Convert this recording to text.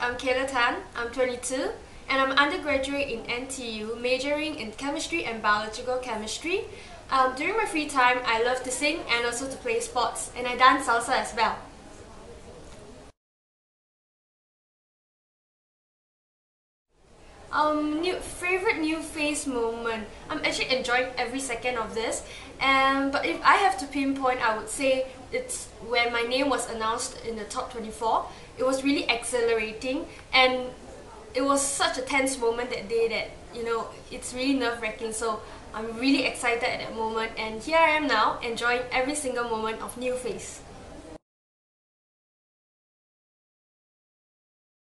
I'm Kyla Tan. I'm 22 and I'm undergraduate in NTU, majoring in chemistry and biological chemistry. Um, during my free time, I love to sing and also to play sports, and I dance salsa as well. Um, new favorite new face moment. I'm actually enjoying every second of this, and but if I have to pinpoint, I would say it's when my name was announced in the top 24. It was really exhilarating, and it was such a tense moment that day that you know it's really nerve wracking. So I'm really excited at that moment, and here I am now enjoying every single moment of New Face.